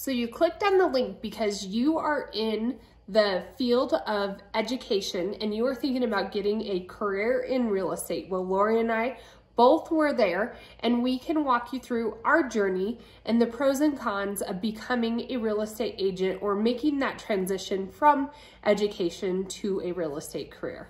So you clicked on the link because you are in the field of education and you are thinking about getting a career in real estate. Well, Laurie and I both were there and we can walk you through our journey and the pros and cons of becoming a real estate agent or making that transition from education to a real estate career.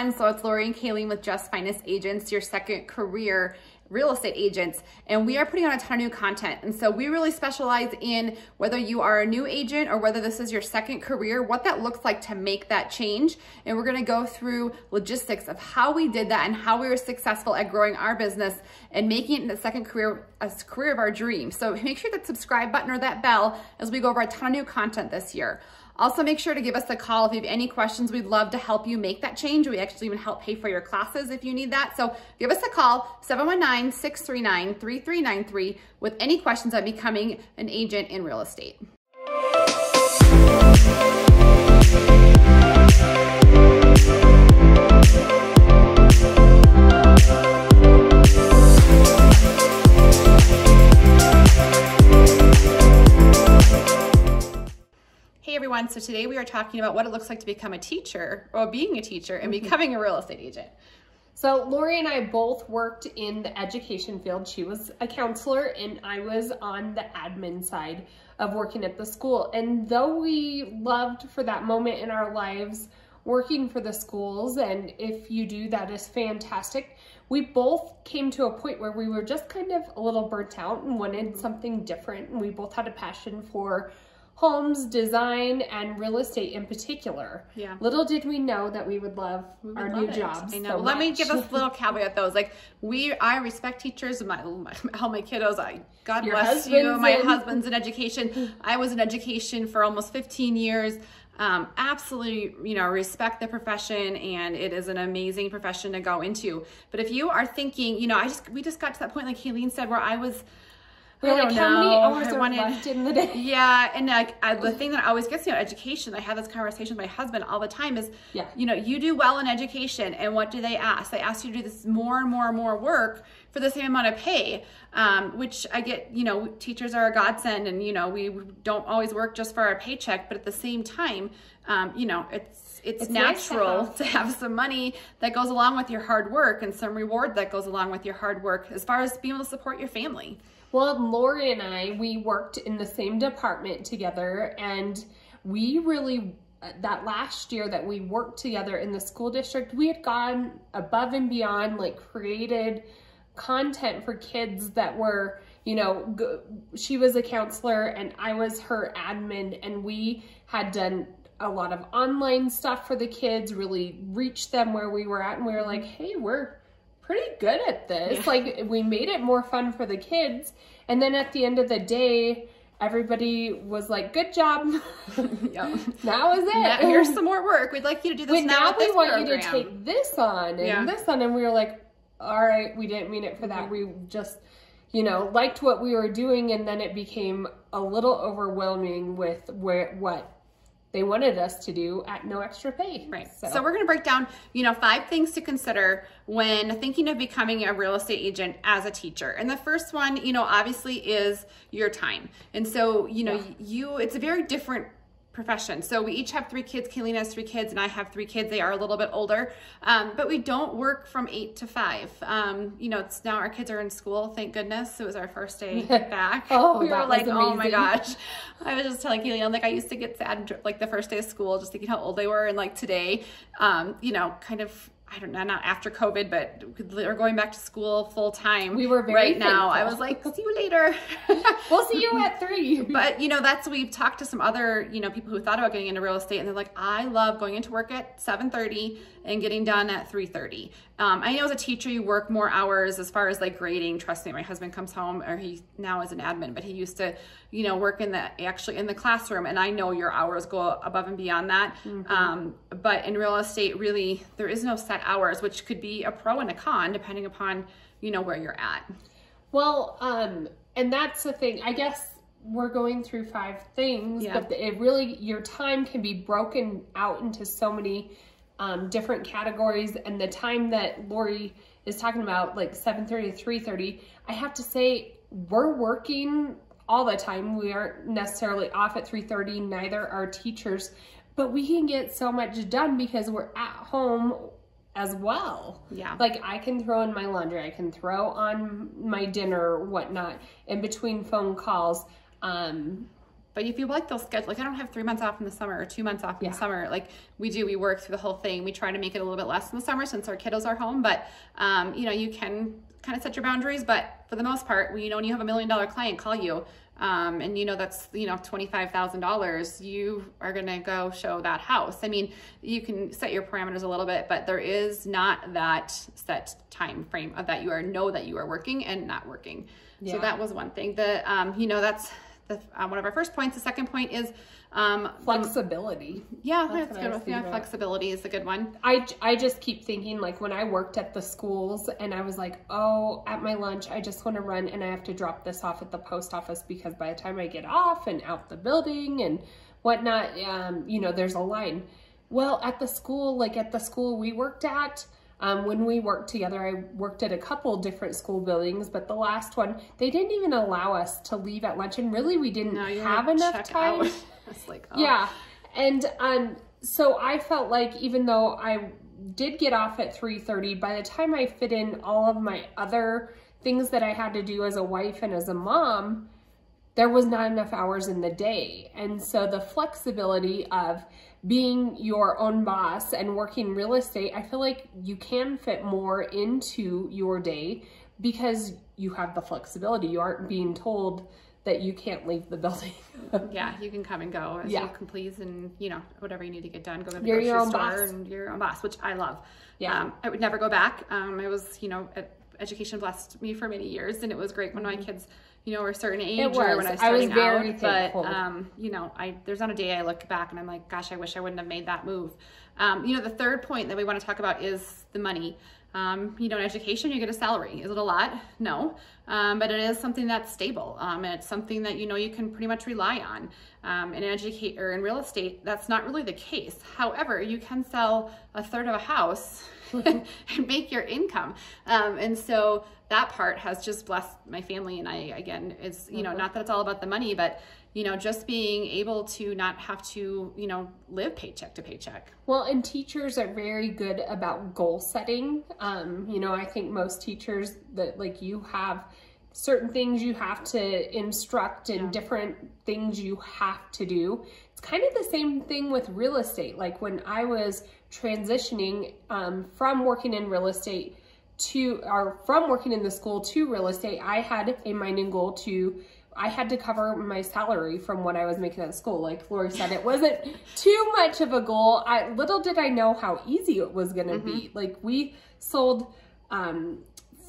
So it's Laurie and Kalene with GYST Finest Agents, your second career real estate agents. And we are putting on a ton of new content. And so we really specialize in whether you are a new agent or whether this is your second career, what that looks like to make that change. And we're gonna go through logistics of how we did that and how we were successful at growing our business and making it the second career, a career of our dreams. So make sure that subscribe button or that bell as we go over a ton of new content this year. Also make sure to give us a call if you have any questions. We'd love to help you make that change. We actually even help pay for your classes if you need that. So give us a call, 719-639-3393 with any questions on becoming an agent in real estate. Everyone. So today we are talking about what it looks like to become a teacher or being a teacher and mm-hmm. becoming a real estate agent. So Lori and I both worked in the education field. She was a counselor and I was on the admin side of working at the school. And though we loved for that moment in our lives working for the schools, and if you do, that is fantastic, we both came to a point where we were just kind of a little burnt out and wanted something different. And we both had a passion for homes, design, and real estate in particular. Yeah. Little did we know that we would love we would our love new it. jobs. I know. So Let me give us a little caveat though. It's like we, I respect teachers. My, my all my kiddos. I God Your bless you. My in. husband's in education. I was in education for almost 15 years. Um, absolutely, you know, respect the profession and it is an amazing profession to go into. But if you are thinking, you know, I just, we just got to that point, like Kalene said, where I was, we're like, how many hours I are wanted, left in the day? Yeah, and like I, the thing that always gets me about education, I have this conversation with my husband all the time is, yeah. you know, you do well in education, and what do they ask? They ask you to do this more and more and more work for the same amount of pay, um, which I get, you know, teachers are a godsend, and you know, we don't always work just for our paycheck, but at the same time, um, you know, it's it's, it's natural nice to, have. to have some money that goes along with your hard work and some reward that goes along with your hard work as far as being able to support your family. Well, Laurie and I, we worked in the same department together and we really, that last year that we worked together in the school district, we had gone above and beyond, like created content for kids that were, you know, she was a counselor and I was her admin and we had done a lot of online stuff for the kids, really reached them where we were at and we were like, hey, we're pretty good at this. Yeah. Like we made it more fun for the kids. And then at the end of the day, everybody was like, good job. yeah. That was it. Now, here's some more work. We'd like you to do this Wait, now. now we want program. you to take this on and yeah. this on. And we were like, all right, we didn't mean it for that. We just, you know, liked what we were doing. And then it became a little overwhelming with where, what they wanted us to do at no extra pay. Right. So, so we're going to break down, you know, five things to consider when thinking of becoming a real estate agent as a teacher. And the first one, you know, obviously is your time. And so, you know, yeah. you it's a very different profession. So we each have three kids. Kalene has three kids, and I have three kids. They are a little bit older, um, but we don't work from eight to five. Um, you know, it's now our kids are in school. Thank goodness. It was our first day back. oh, we were like, oh my gosh. I was just telling Kalene, like, I used to get sad like the first day of school, just thinking how old they were, and like today, um, you know, kind of I don't know, not after COVID, but we're going back to school full time. We were right thankful. now. I was like, see you later. we'll see you at three. but you know, that's we've talked to some other you know people who thought about getting into real estate, and they're like, I love going into work at seven thirty and getting done at 3.30. Um, I know as a teacher, you work more hours as far as like grading. Trust me, my husband comes home or he now is an admin, but he used to, you know, work in the, actually in the classroom. And I know your hours go above and beyond that. Mm-hmm. Um, but in real estate, really, there is no set hours, which could be a pro and a con depending upon, you know, where you're at. Well, um, and that's the thing, I guess we're going through five things, Yeah. but it really your time can be broken out into so many um, different categories. And the time that Laurie is talking about, like seven thirty to three thirty, I have to say we're working all the time. We aren't necessarily off at three thirty. Neither are teachers, but we can get so much done because we're at home as well. Yeah. Like I can throw in my laundry, I can throw on my dinner whatnot in between phone calls. Um, But if you like those schedule, like I don't have three months off in the summer or two months off in Yeah. the summer. Like we do, we work through the whole thing. We try to make it a little bit less in the summer since our kiddos are home. But um, you know, you can kind of set your boundaries. But for the most part, when you know when you have a million dollar client call you, um, and you know that's you know twenty five thousand dollars, you are gonna go show that house. I mean, you can set your parameters a little bit, but there is not that set time frame of that you are know that you are working and not working. So that was one thing. The um, you know that's the, uh, one of our first points. The second point is, um, flexibility. yeah, That's that's, good. was Yeah, flexibility is a good one. I, I just keep thinking like when I worked at the schools and I was like, oh, at my lunch, I just want to run and I have to drop this off at the post office because by the time I get off and out the building and whatnot, um, you know, there's a line. Well, at the school, like at the school we worked at, um, when we worked together, I worked at a couple different school buildings, but the last one, they didn't even allow us to leave at lunch. And really, we didn't No, have enough time. it's like, oh. Yeah. And um so I felt like even though I did get off at 3:30 by the time I fit in all of my other things that I had to do as a wife and as a mom there was not enough hours in the day. And so the flexibility of being your own boss and working real estate, I feel like you can fit more into your day because you have the flexibility. You aren't being told that you can't leave the building. yeah, you can come and go as Yeah. you can please, and you know whatever you need to get done. Go to the You're grocery your own store boss. and you're your own boss, which I love. Yeah. um, I would never go back. Um, I was, you know, education blessed me for many years, and it was great when my kids, you know, were a certain age or Mm-hmm. was. when I was I was very out. thankful. But um, you know, I there's not a day I look back and I'm like, gosh, I wish I wouldn't have made that move. Um, you know, the third point that we want to talk about is the money. Um, you know, in education, you get a salary. Is it a lot? No, um, but it is something that's stable, um, and it's something that you know you can pretty much rely on. Um, in educate or in real estate, that's not really the case. However, you can sell a third of a house and make your income, um, and so that part has just blessed my family and I. Again, it's you know not that it's all about the money, but you know just being able to not have to you know live paycheck to paycheck. Well, and teachers are very good about goal setting. Um, you know, I think most teachers that like you have certain things you have to instruct and different things you have to do. It's kind of the same thing with real estate. Like when I was transitioning um, from working in real estate to or from working in the school to real estate, I had a mind and goal to I had to cover my salary from what I was making at school. Like Laurie said, it wasn't too much of a goal. I little did I know how easy it was gonna be. Like we sold um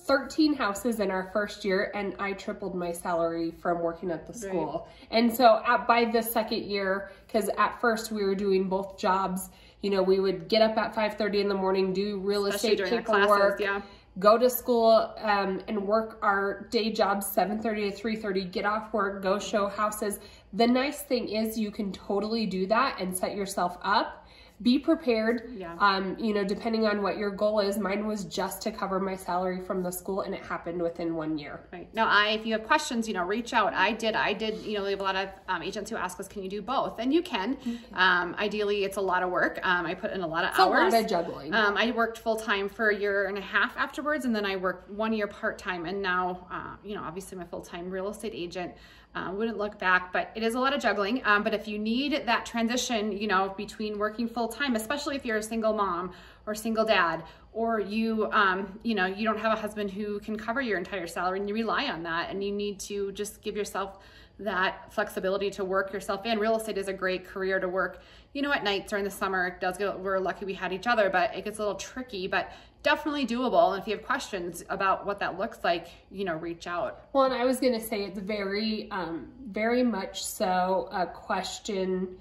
13 houses in our first year and I tripled my salary from working at the school. And so at, by the second year, because at first we were doing both jobs, you know, we would get up at 5.30 in the morning, do real Especially estate the classes, yeah. Go to school um, and work our day jobs 7.30 to 3.30 get off work go show houses. The nice thing is you can totally do that and set yourself up be prepared Yeah. um, you know depending on what your goal is mine was just to cover my salary from the school and it happened within one year Right. Now, I, if you have questions, you know, reach out. I did, I did, you know, we have a lot of um, agents who ask us, can you do both? And you can. Um, ideally, it's a lot of work. Um, I put in a lot of it's a hours. lot of juggling Um, I worked full time for a year and a half afterwards, and then I worked one year part time. And now, uh, you know, obviously, I'm a full time real estate agent. Uh, wouldn't look back, but it is a lot of juggling. Um, but if you need that transition, you know, between working full time, especially if you're a single mom or single dad, or you, um, you know, you don't have a husband who can cover your entire salary, and you rely on that, and you need to just give yourself that flexibility to work yourself in. Real estate is a great career to work, you know, at nights during the summer. It does get, we're lucky we had each other, but it gets a little tricky, but definitely doable. And if you have questions about what that looks like, you know, reach out. Well, and I was going to say it's very, um, very much so a question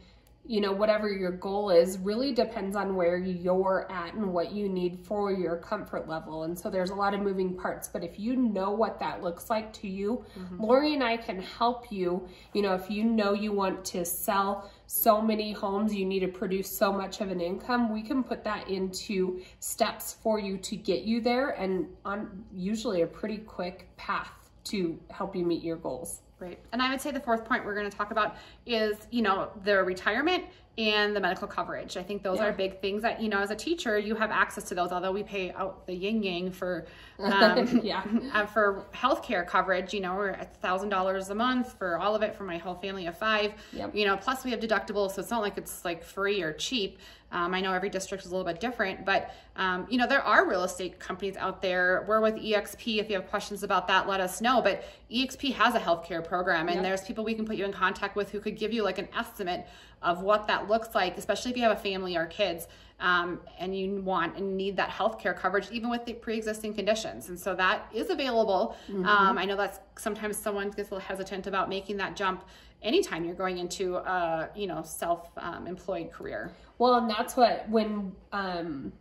you know, whatever your goal is really depends on where you're at and what you need for your comfort level. And so there's a lot of moving parts, but if you know what that looks like to you, mm-hmm. Laurie and I can help you. You know, if you know you want to sell so many homes, you need to produce so much of an income, we can put that into steps for you to get you there and on usually a pretty quick path to help you meet your goals. Right. And I would say the fourth point we're going to talk about is, you know, the retirement and the medical coverage. I think those yeah. are big things that, you know, as a teacher, you have access to those, although we pay out the yin yang for, um, yeah, uh, for healthcare coverage, you know, we're a thousand dollars a month for all of it for my whole family of five, yep. you know, plus we have deductibles. So it's not like it's like free or cheap. Um, I know every district is a little bit different, but um, you know there are real estate companies out there. We're with EXP. If you have questions about that, let us know. But EXP has a healthcare program, and yep. there's people we can put you in contact with who could give you like an estimate of what that looks like, especially if you have a family or kids. Um, and you want and need that healthcare coverage, even with the pre-existing conditions. And so that is available. Mm-hmm. Um, I know that's sometimes someone gets a little hesitant about making that jump anytime you're going into a you know self-employed um, career. Well, and that's what when um,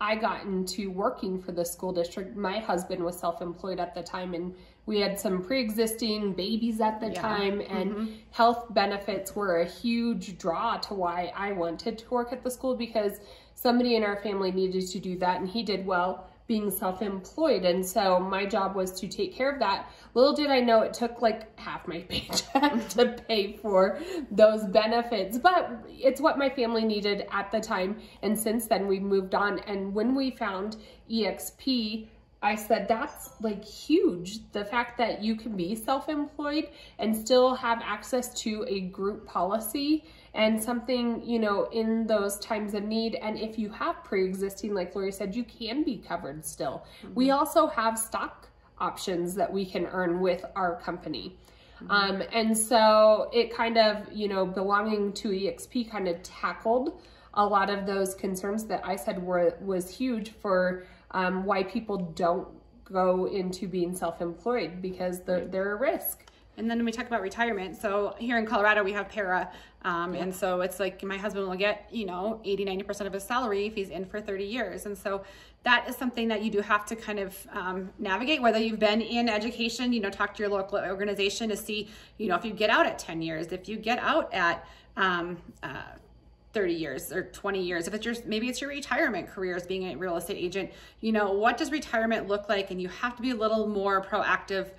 I got into working for the school district, my husband was self-employed at the time and we had some pre-existing babies at the yeah. time and mm-hmm. health benefits were a huge draw to why I wanted to work at the school because somebody in our family needed to do that and he did well being self-employed and so my job was to take care of that little did i know it took like half my paycheck to pay for those benefits but it's what my family needed at the time and since then we've moved on and when we found exp I said that's like huge. The fact that you can be self-employed and still have access to a group policy and something, you know, in those times of need. And if you have pre-existing, like Laurie said, you can be covered still. Mm -hmm. We also have stock options that we can earn with our company. Mm -hmm. um, and so it kind of, you know, belonging to EXP kind of tackled a lot of those concerns that I said were was huge for um, why people don't go into being self-employed because they're, they're a risk. And then we talk about retirement. So here in Colorado, we have PERA. Um, And so it's like my husband will get, you know, 80, 90% of his salary if he's in for 30 years. And so that is something that you do have to kind of um, navigate, whether you've been in education, you know, talk to your local organization to see, you know, if you get out at 10 years, if you get out at, um, uh, 30 years or 20 years if it's your maybe it's your retirement career as being a real estate agent you know what does retirement look like and you have to be a little more proactive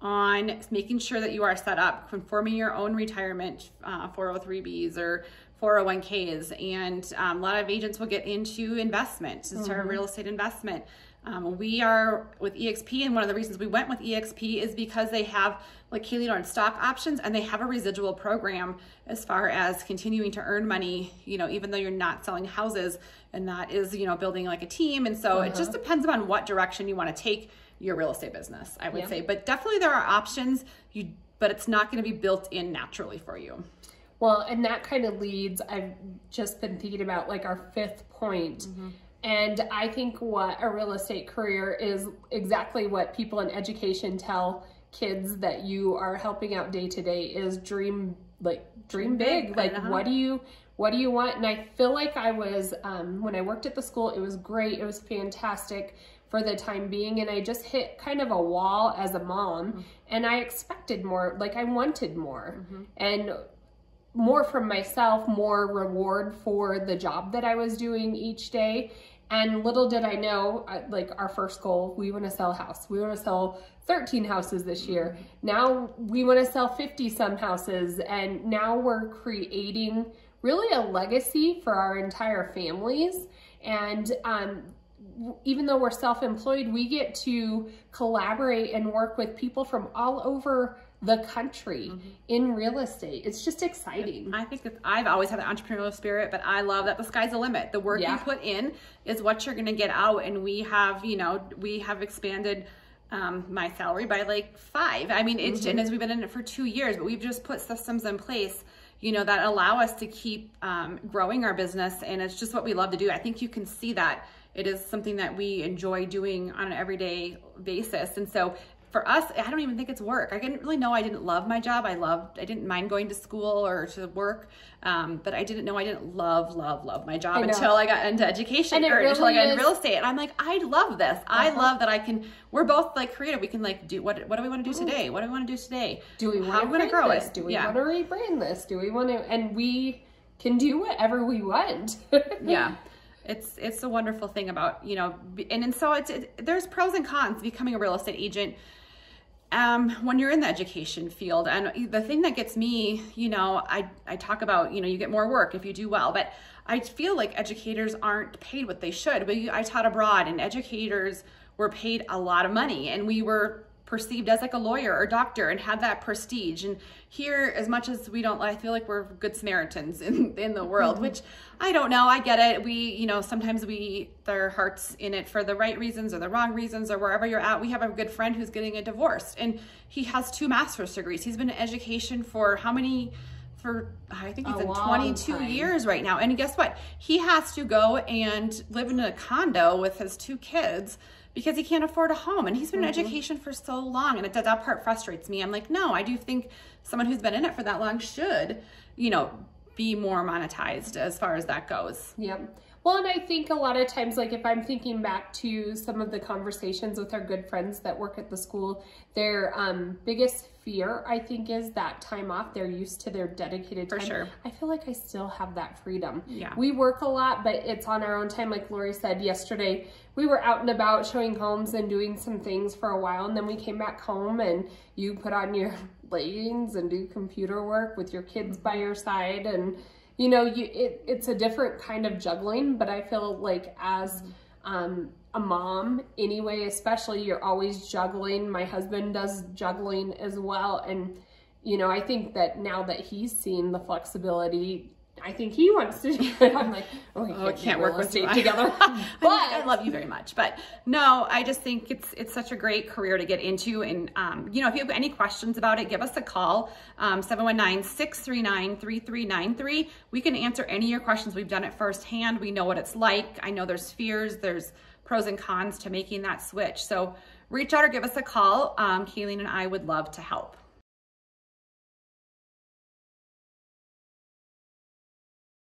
on making sure that you are set up, conforming your own retirement uh, 403bs or 401ks. And um, a lot of agents will get into investment, to start mm-hmm. a real estate investment. Um, we are with EXP, and one of the reasons we went with EXP is because they have, like Kaylee learned, stock options, and they have a residual program as far as continuing to earn money, you know, even though you're not selling houses, and that is, you know, building like a team. And so uh-huh. it just uh-huh. depends on what direction you want to take your real estate business, I would yeah. say. But definitely there are options, you but it's not going to be built in naturally for you. Well, and that kind of leads, I've just been thinking about like our fifth point. Mm-hmm. And I think what a real estate career is exactly what people in education tell kids that you are helping out day to day is dream like dream big. Like uh-huh. what do you what do you want? And I feel like I was um, when I worked at the school, it was great, it was fantastic for the time being and I just hit kind of a wall as a mom mm-hmm. and I expected more like I wanted more mm-hmm. and more from myself more reward for the job that I was doing each day. And little did I know like our first goal we want to sell a house. We want to sell 13 houses this year. Now we want to sell 50 some houses. And now we're creating really a legacy for our entire families. And um, even though we're self-employed, we get to collaborate and work with people from all over the country mm-hmm. in real estate. It's just exciting. I think that I've always had an entrepreneurial spirit, but I love that the sky's the limit. The work yeah. you put in is what you're going to get out. And we have, you know, we have expanded um, my salary by like five. I mean, it's, mm-hmm. and as we've been in it for two years, but we've just put systems in place you know, that allow us to keep um, growing our business. And it's just what we love to do. I think you can see that it is something that we enjoy doing on an everyday basis. And so for us, I don't even think it's work. I didn't really know I didn't love my job. I loved, I didn't mind going to school or to work, um, but I didn't know I didn't love, love, love my job I until I got into education or until I really got into is- real estate. And I'm like, I love this. I Uh-huh. love that I can. We're both like creative. We can like do what? What do we want to do today? What do we want to do today? Do we want to grow this? it? Do we Yeah. want to rebrand this? Do we want to? And we can do whatever we want. yeah it's it's a wonderful thing about you know and, and so it's it, there's pros and cons becoming a real estate agent um, when you're in the education field. And the thing that gets me you know I, I talk about you know you get more work if you do well but i feel like educators aren't paid what they should. But i taught abroad and educators were paid a lot of money and we were perceived as like a lawyer or doctor and have that prestige and here as much as we don't i feel like we're good samaritans in, in the world mm-hmm. which i don't know i get it we you know sometimes we their hearts in it for the right reasons or the wrong reasons or wherever you're at we have a good friend who's getting a divorce and he has two master's degrees he's been in education for how many for I think he's A in 22 time. years right now. And guess what? He has to go and live in a condo with his two kids because he can't afford a home. And he's been Mm-hmm. in education for so long. And it, that, that part frustrates me. I'm like, no, I do think someone who's been in it for that long should, you know, be more monetized as far as that goes. Yep. Well, and I think a lot of times, like if I'm thinking back to some of the conversations with our good friends that work at the school, their um, biggest fear, I think, is that time off. They're used to their dedicated For time. sure. I feel like I still have that freedom. Yeah. We work a lot, but it's on our own time. Like Laurie said yesterday, we were out and about showing homes and doing some things for a while, and then we came back home and you put on your leggings and do computer work with your kids by your side and you know you it, it's a different kind of juggling but i feel like as um, a mom anyway especially you're always juggling. My husband does juggling as well. And you know i think that now that he's seen the flexibility i think he wants to do it i'm like oh, Oh, I can't, can't work with you together I, but I love you very much, but no, I just think it's it's such a great career to get into. And um, you know, if you have any questions about it, give us a call um, 719-639-3393. We can answer any of your questions. We've done it firsthand. We know what it's like. I know there's fears, there's pros and cons to making that switch. So reach out or give us a call. Um, Kalene and I would love to help.